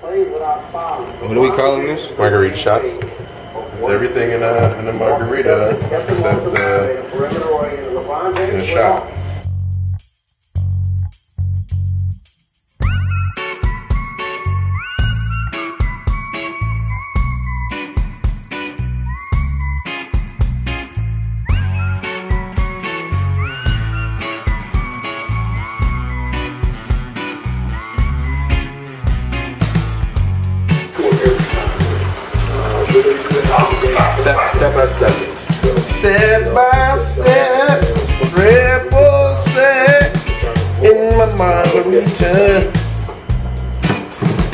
What are we calling this? Margarita shots. It's everything in a, in a margarita except uh, in a shot. Step, step by step. Step by step, rebel set in my margarita.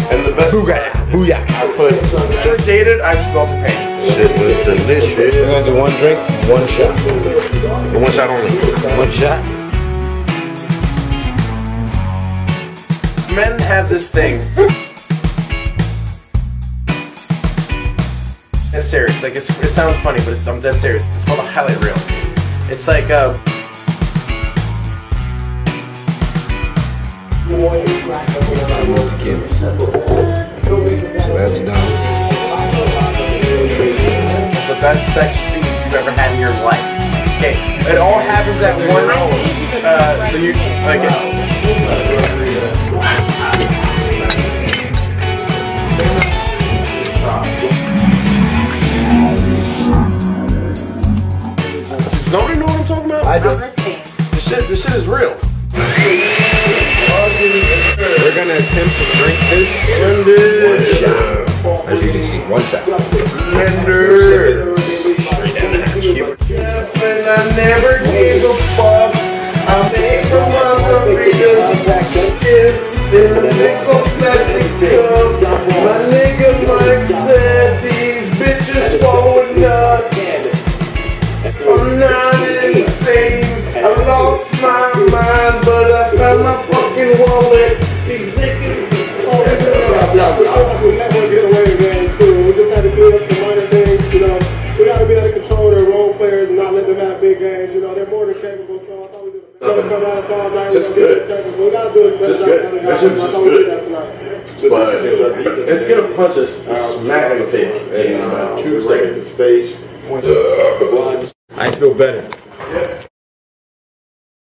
And the best Booyah, booyah. I put Just dated, I smelled the paint. shit was delicious. We're gonna do one drink, one shot. And one shot only. One shot. Men have this thing. Serious. Like it's, it sounds funny, but it's, I'm dead serious. It's called a highlight reel. It's like uh, So that's done. the best sex scene you've ever had in your life. Okay, it all happens at once. Uh, so you like. I do. The shit, the shit is real. We're gonna attempt to drink this one shot. As you can see, one shot. Blender. And I never gave a fuck. I made from margaritas, skits in a nickel lost my mind, but I found my fucking wallet. These niggas. We never get away game too. We just had to clear up some minor things, you know. We gotta be able to control their role players and not let them have big games. You know, they're more than capable. So I thought we did a better come out of night. Just good. But we gotta do it better. Just good. than That the shit was just thought we did good. that tonight. But it's gonna punch us a smack in the face in about two seconds. I feel better.